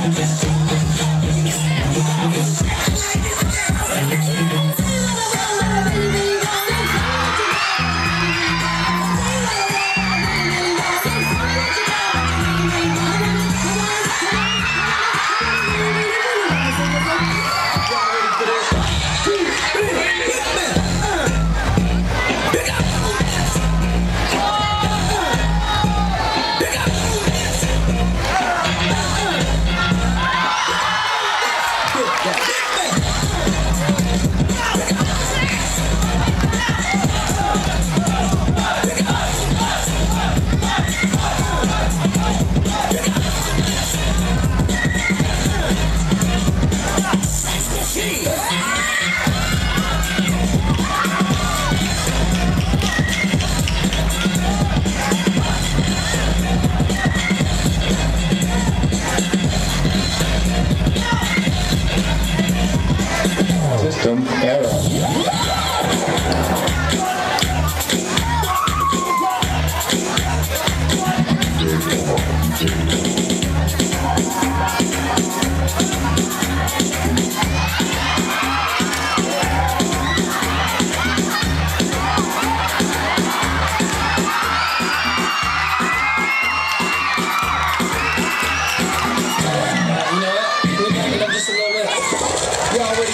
System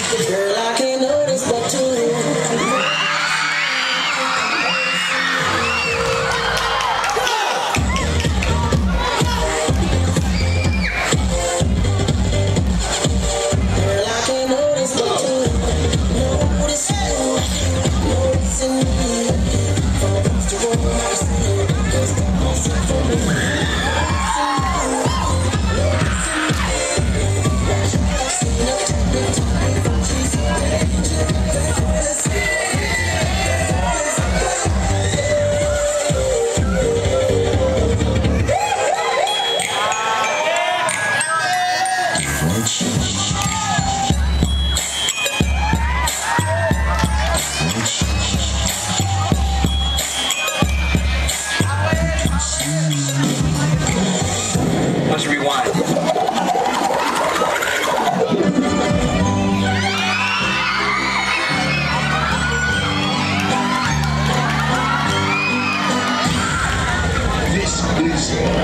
The girl?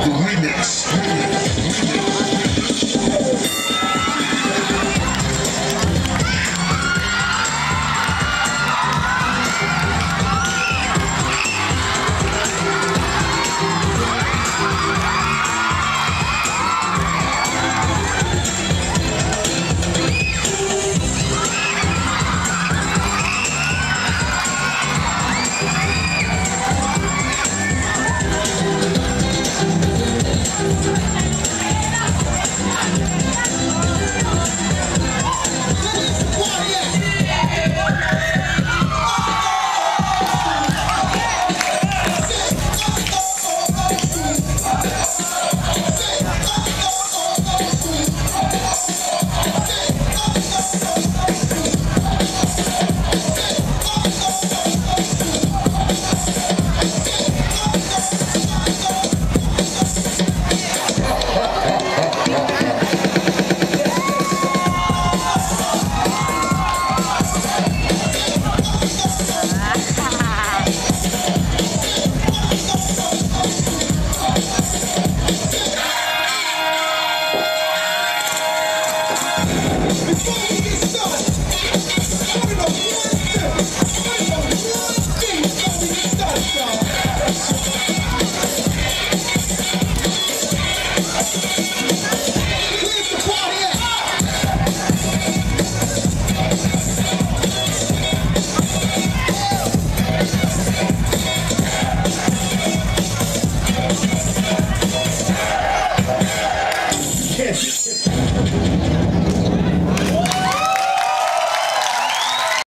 The remix. Kiss.